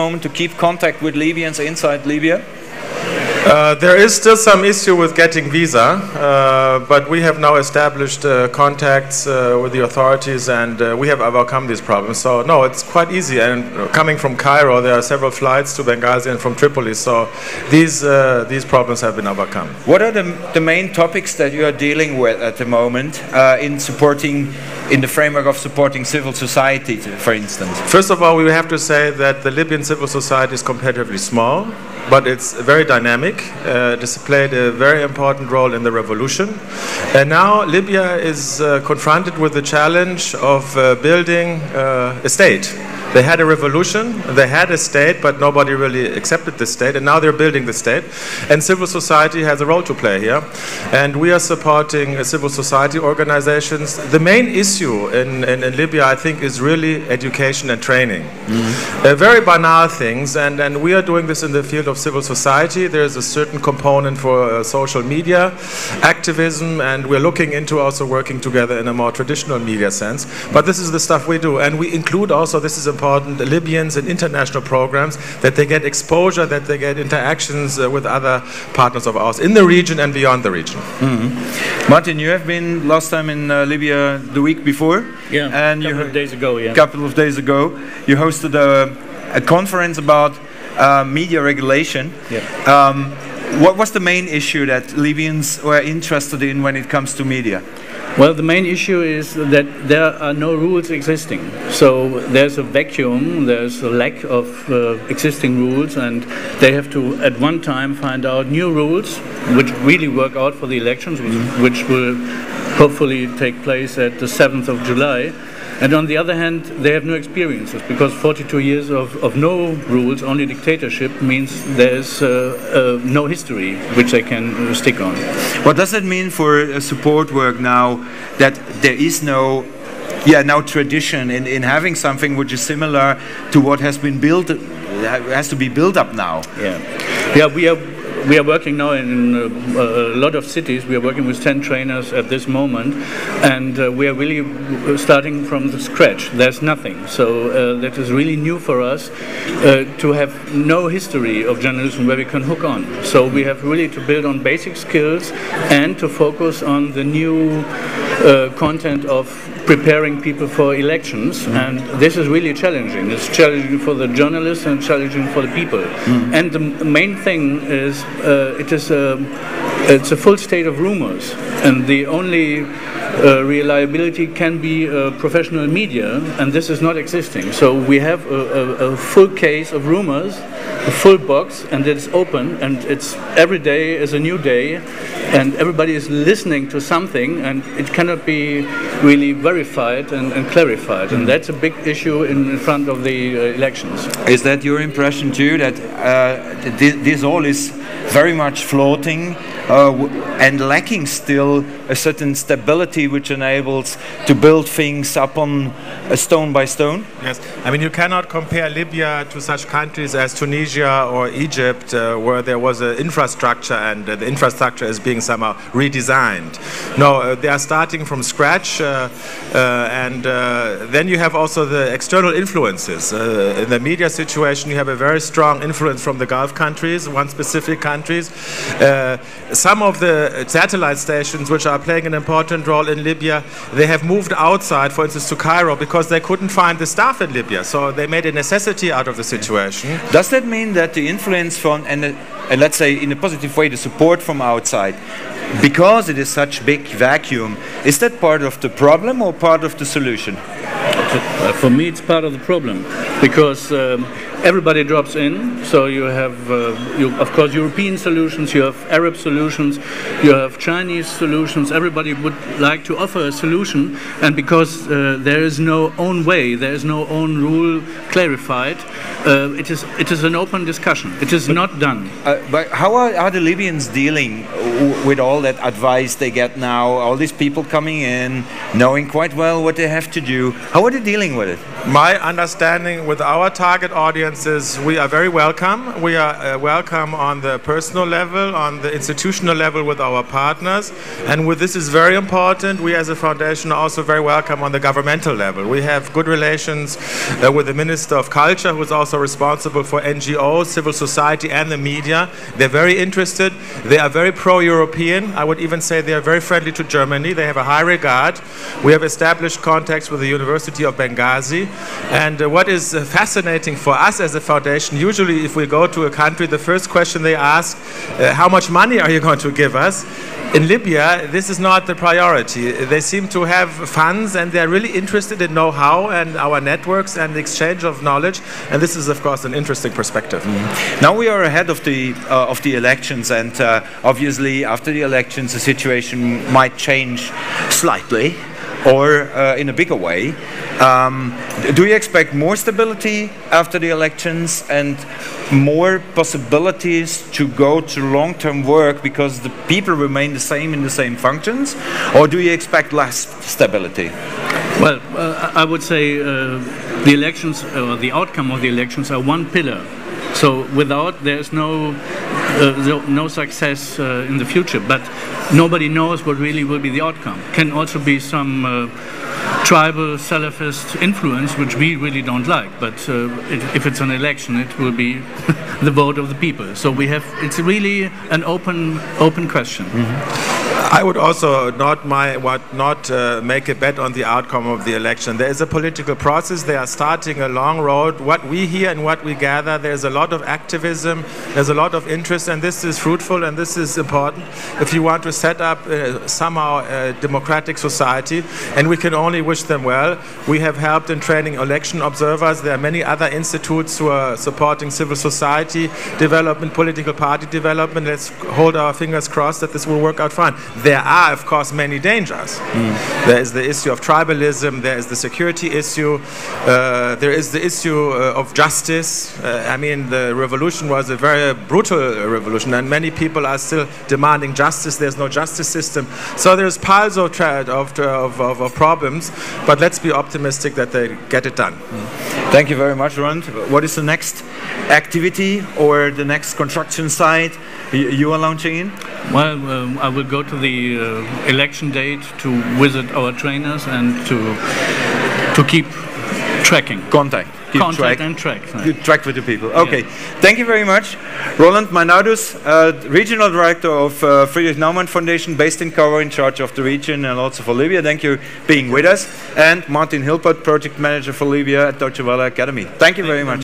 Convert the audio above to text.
moment to keep contact with Libyans inside Libya? Uh, there is still some issue with getting visa, uh, but we have now established uh, contacts uh, with the authorities and uh, we have overcome these problems. So, no, it's quite easy. And coming from Cairo, there are several flights to Benghazi and from Tripoli, so these, uh, these problems have been overcome. What are the, the main topics that you are dealing with at the moment in supporting, in the framework of supporting civil society, for instance? First of all, we have to say that the Libyan civil society is comparatively small but it's very dynamic. Uh, this played a very important role in the revolution. And now Libya is uh, confronted with the challenge of uh, building uh, a state. They had a revolution, they had a state, but nobody really accepted the state, and now they're building the state. And civil society has a role to play here. And we are supporting uh, civil society organizations. The main issue in, in, in, Libya, I think, is really education and training. Mm-hmm. Uh, very banal things, and, and we are doing this in the field of civil society. There's a certain component for uh, social media activism, and we're looking into also working together in a more traditional media sense. But this is the stuff we do, and we include also, this is important important Libyans in international programs, that they get exposure, that they get interactions uh, with other partners of ours in the region and beyond the region. Mm -hmm. Martin, you have been last time in uh, Libya the week before. Yeah, and a couple of days ago, yeah. A couple of days ago. You hosted a, a conference about uh, media regulation. Yeah. Um, what was the main issue that Libyans were interested in when it comes to media? Well, the main issue is that there are no rules existing. So there's a vacuum, there's a lack of uh, existing rules, and they have to, at one time, find out new rules which really work out for the elections, which, which will hopefully take place at the 7th of July. And on the other hand, they have no experiences because 42 years of, of no rules, only dictatorship, means there's uh, uh, no history which they can uh, stick on. What does that mean for support work now that there is no yeah, now tradition in, in having something which is similar to what has been built, has to be built up now. Yeah, yeah, we are we are working now in uh, a lot of cities. We are working with 10 trainers at this moment, and uh, we are really starting from the scratch. There's nothing. So uh, that is really new for us uh, to have no history of journalism where we can hook on. So we have really to build on basic skills and to focus on the new uh, content of preparing people for elections, mm. and this is really challenging. It's challenging for the journalists and challenging for the people. Mm. And the main thing is uh, it is a it's a full state of rumors, and the only uh, reliability can be uh, professional media, and this is not existing. So we have a, a, a full case of rumors, a full box, and it's open, and it's every day is a new day, and everybody is listening to something, and it cannot be really verified and, and clarified, and that's a big issue in front of the uh, elections. Is that your impression too? That uh, this, this all is very much floating and lacking still a certain stability which enables to build things up on a stone by stone? Yes, I mean you cannot compare Libya to such countries as Tunisia or Egypt uh, where there was an infrastructure and uh, the infrastructure is being somehow redesigned. No, uh, they are starting from scratch uh, uh, and then you have also the external influences. in the media situation you have a very strong influence from the Gulf countries, one specific countries some of the satellite stations which are playing an important role in Libya, they have moved outside, for instance, to Cairo because they couldn't find the staff in Libya. So they made a necessity out of the situation. Does that mean that the influence from, and, uh, and let's say in a positive way, the support from outside, because it is such big vacuum, is that part of the problem or part of the solution? For me, it's part of the problem because um, everybody drops in. So you have, uh, you, of course, European solutions, you have Arab solutions, you have Chinese solutions. Everybody would like to offer a solution, and because uh, there is no own way, there is no own rule clarified, uh, it is it is an open discussion. It is not done. Uh, but how are, are the Libyans dealing with all that advice they get now? All these people coming in, knowing quite well what they have to do. How are they dealing with it? My understanding with our target audiences, we are very welcome. We are uh, welcome on the personal level, on the institutional level with our partners. And with this is very important. We as a foundation are also very welcome on the governmental level. We have good relations uh, with the Minister of Culture, who is also responsible for NGOs, civil society, and the media. They're very interested. They are very pro European. I would even say they are very friendly to Germany. They have a high regard. We have established contacts with the University of Benghazi. And uh, what is uh, fascinating for us as a foundation, usually if we go to a country, the first question they ask, uh, how much money are you going to give us? In Libya, this is not the priority. They seem to have funds and they're really interested in know how and our networks and the exchange of knowledge. And this is, of course, an interesting perspective. Mm. Now we are ahead of the, uh, of the elections, and uh, obviously, after the elections, the situation might change slightly or uh, in a bigger way. Um, do you expect more stability after the elections and more possibilities to go to long term work because the people remain the same in the same functions? Or do you expect less stability? Well, uh, I would say uh, the elections, or the outcome of the elections, are one pillar. So without, there's no uh, no success uh, in the future. But nobody knows what really will be the outcome. Can also be some uh, tribal Salafist influence, which we really don't like. But uh, it, if it's an election, it will be the vote of the people. So we have. It's really an open open question. Mm -hmm. I would also not my what not uh, make a bet on the outcome of the election. There is a political process. They are starting a long road. What we hear and what we gather, there's a lot of activism. There's a lot of interest, and this is fruitful and this is important. If you want to set up uh, somehow a democratic society, and we can only wish them well. We have helped in training election observers. There are many other institutes who are supporting civil society development, political party development. Let's hold our fingers crossed that this will work out fine there are, of course, many dangers. Mm. There is the issue of tribalism, there is the security issue, uh, there is the issue uh, of justice. Uh, I mean, the revolution was a very brutal revolution, and many people are still demanding justice. There's no justice system. So there's piles of, of, of, of problems, but let's be optimistic that they get it done. Mm. Thank you very much, Ron. What is the next activity or the next construction site you are launching in? Well, um, I will go to the uh, election date to visit our trainers and to to keep tracking. Contact. Keep Contact track. and track. You track with the people. Okay. Thank you very much. Ronald Meinardus, uh, Regional Director of uh, Friedrich Naumann Foundation, based in Cairo, in charge of the region and also for Libya. Thank you for being with us. And Martin Hilbert, Project Manager for Libya at Deutsche Welle Academy. Thank you very much.